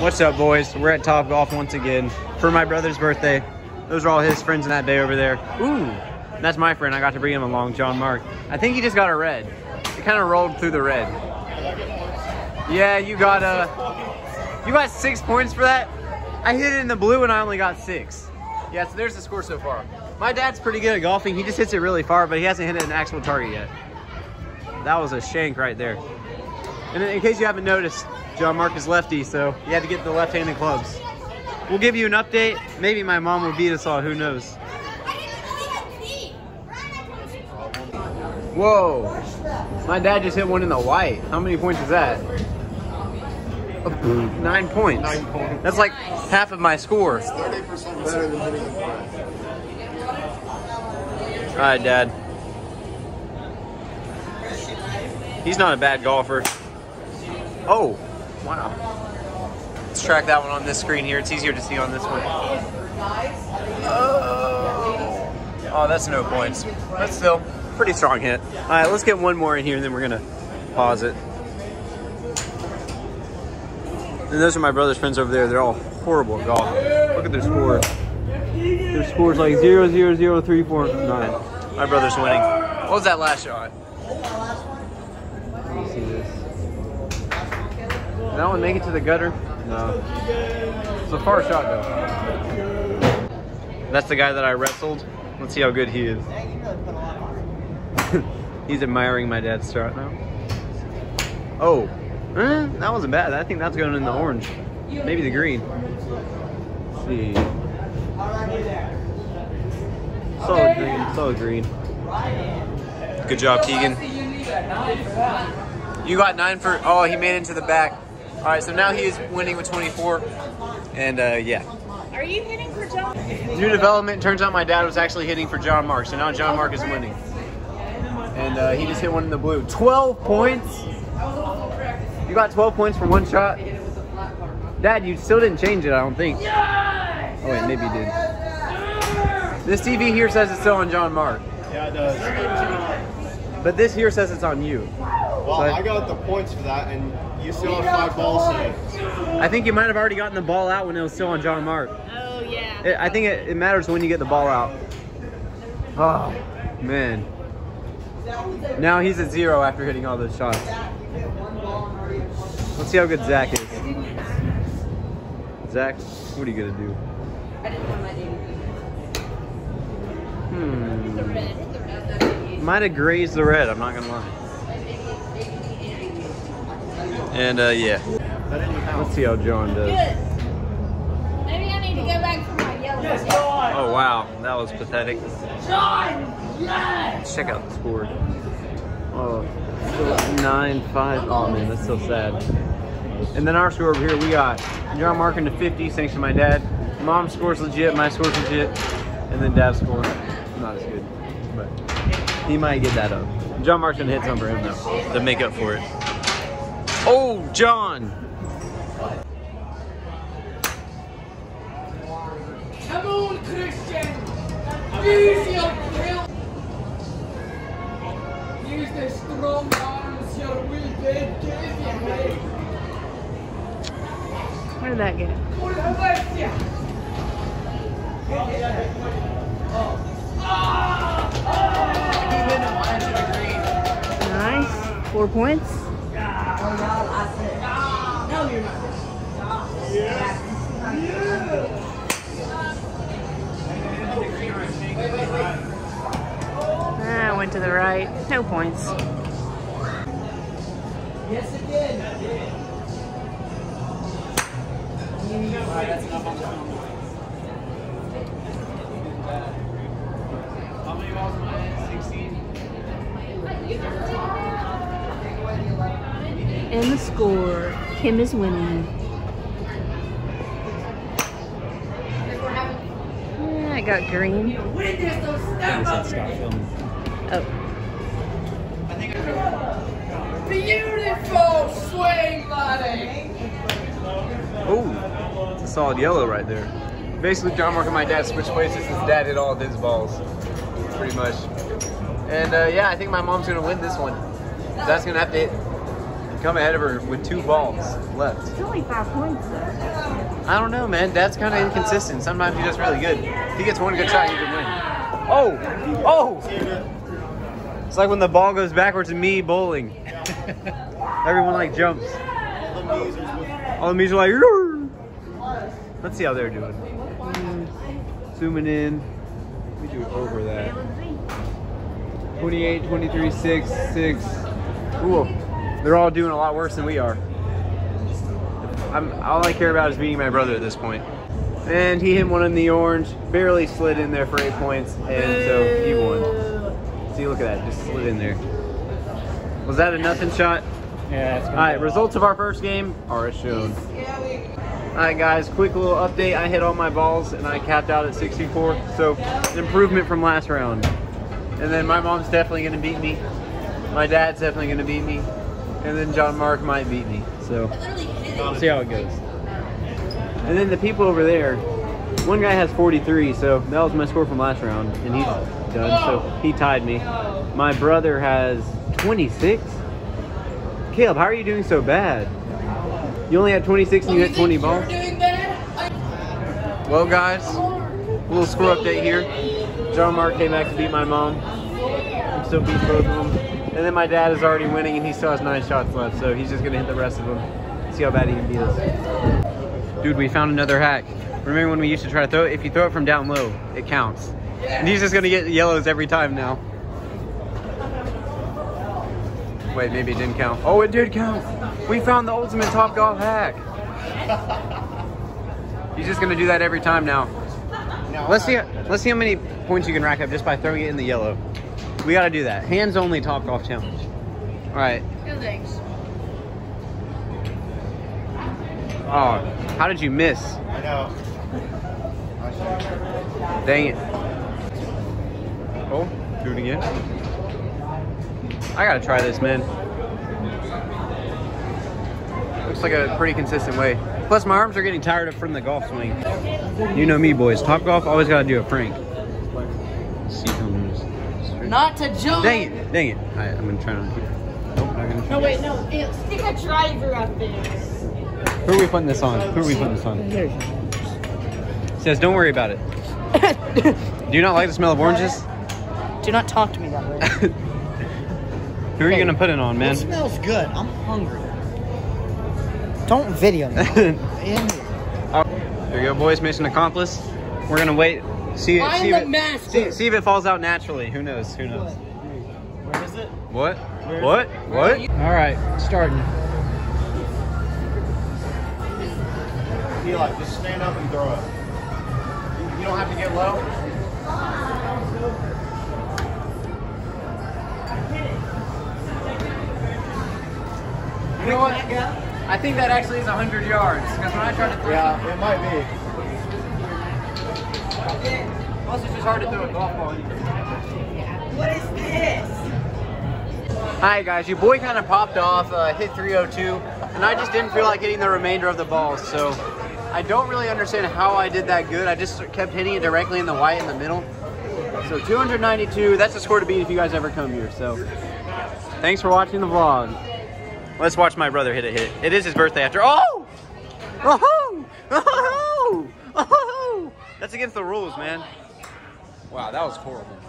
What's up, boys? We're at Top Golf once again for my brother's birthday. Those are all his friends in that bay over there. Ooh, that's my friend. I got to bring him along, John Mark. I think he just got a red. It kind of rolled through the red. Yeah, you got a. You got six points for that. I hit it in the blue and I only got six. Yeah, so there's the score so far. My dad's pretty good at golfing. He just hits it really far, but he hasn't hit it an actual target yet. That was a shank right there. And in case you haven't noticed, John Mark is lefty, so he had to get the left-handed clubs. We'll give you an update. Maybe my mom will beat us all, who knows. Whoa. My dad just hit one in the white. How many points is that? Nine points. Nine points. That's like half of my score. 30% better than hitting the. All right, Dad. He's not a bad golfer. Oh, wow. Let's track that one on this screen here. It's easier to see on this one. Oh, oh that's no points. But still, pretty strong hit. All right, let's get one more in here, and then we're gonna pause it. And those are my brother's friends over there. They're all horrible at golf. Look at their scores. Their scores like zero, zero, zero, three, four, nine. My brother's winning. What was that last shot? Let me see this. Did that one make it to the gutter? No. It's a far shot though. That's the guy that I wrestled. Let's see how good he is. He's admiring my dad's shot now. Oh, eh, that wasn't bad. I think that's going in the orange. Maybe the green. Let's see. Solid green, solid green. Good job, Keegan. You got nine for, oh, he made it into the back. All right, so now he is winning with 24. And uh, yeah. Are you hitting for John? New development, turns out my dad was actually hitting for John Mark. So now John Mark is winning. And uh, he just hit one in the blue. 12 points? You got 12 points for one shot? Dad, you still didn't change it, I don't think. Oh wait, maybe you did. This TV here says it's still on John Mark. Yeah, it does. But this here says it's on you. Well, So I- I got the points for that, and you still have five balls saved. I think you might have already gotten the ball out when it was still on John Mark. Oh yeah. It, I think it, it matters when you get the ball out. Oh, man. Now he's at zero after hitting all those shots. Let's see how good Zach is. Zach, what are you gonna do? I didn't come my dude. Hmm. Might have grazed the red, I'm not gonna lie. And uh, yeah. Let's see how John does. Good. Maybe I need to go back for my yellow. Oh wow, that was pathetic. Let's check out the score. Oh, still nine five. Oh man, that's so sad. And then our score over here, we got John Markin to 50, thanks to my dad. Mom scores legit, my score's legit, and then Dad's score not as good, but he might get that up. John Mark's gonna hit some for him though to make up for it. Oh, John! Come on, Christian! Use your will! Use the strong arms your will bed gave you, mate! Where did that go? What about you? Nice. Four points. Ah, went to the right. No points. Yes, again! And the score. Kim is winning. I got green. Oh. Beautiful swing, buddy! Oh, it's a solid yellow right there. Basically, John Mark and my dad switched places since dad hit all of his balls, pretty much. And uh, yeah, I think my mom's gonna win this one. That's gonna have to hit come ahead of her with two balls left. It's only five points though. I don't know, man. That's kind of inconsistent. Sometimes he's just really good. If he gets one good shot, he can win. Oh, oh! It's like when the ball goes backwards in me bowling. Everyone like jumps. All the music are like. "Roar." Let's see how they're doing. Zooming in. Let me do it over that. 28, 23, 6, 6. Ooh, they're all doing a lot worse than we are. I'm, all I care about is beating my brother at this point. And he hit one in the orange, barely slid in there for eight points, and so he won. See, look at that, just slid in there. Was that a nothing shot? Yeah, it's All right, results of our first game are as shown. All right, guys, quick little update. I hit all my balls and I capped out at 64, so an improvement from last round. And then my mom's definitely gonna beat me. My dad's definitely gonna beat me, and then John Mark might beat me. So we'll see how it goes. And then the people over there, one guy has 43, so that was my score from last round, and he's done. So he tied me. My brother has 26. Caleb, how are you doing so bad? You only had 26 and you hit 20 balls. Well, guys, a little score update here. John Mark came back to beat my mom. I'm still beating both of them. And then my dad is already winning, and he still has nine shots left, so he's just gonna hit the rest of them. See how bad he can beat us. Dude, we found another hack. Remember when we used to try to throw it? If you throw it from down low, it counts. And he's just gonna get yellows every time now. Wait, maybe it didn't count. Oh, it did count. We found the ultimate top golf hack. He's just gonna do that every time now. Let's see. Let's see how many points you can rack up just by throwing it in the yellow. We gotta do that. Hands only top golf challenge. All right. No thanks. Oh, how did you miss? I know. Dang it. Oh, do it again. I gotta try this, man. Looks like a pretty consistent way. Plus, my arms are getting tired of from the golf swing. You know me, boys. Top golf, always gotta do a prank. See how moves. Not to jump. Dang it! Dang it! All right, I'm gonna try not to. Nope, not gonna try. No, wait, no. Ew, Stick a driver up there. Who are we putting this on? Who are we putting this on? Says, don't worry about it. Do you not like the smell of oranges? Do not talk to me that way. Who are you gonna put it on, man? It smells good. I'm hungry. Don't video me. Here. There you go, boys. Mission accomplished. We're gonna wait. See, I'm see, the if it, master. see, see if it falls out naturally. Who knows? Who knows? Where is it? What? What? What? All right, starting. Eli, just stand up and throw it. You don't have to get low. You know what? I think that actually is 100 yards. Because when I tried to throw Yeah, it might be. Plus, it's just hard to throw a golf ball. What is this? Hi guys, your boy kind of popped off, uh, hit 302, and I just didn't feel like hitting the remainder of the balls. So I don't really understand how I did that good. I just kept hitting it directly in the white in the middle. So 292, that's a score to beat if you guys ever come here. So thanks for watching the vlog. Let's watch my brother hit a hit. It is his birthday after. Oh! Oh! Oh! Oh! That's against the rules, man. Wow, that was horrible.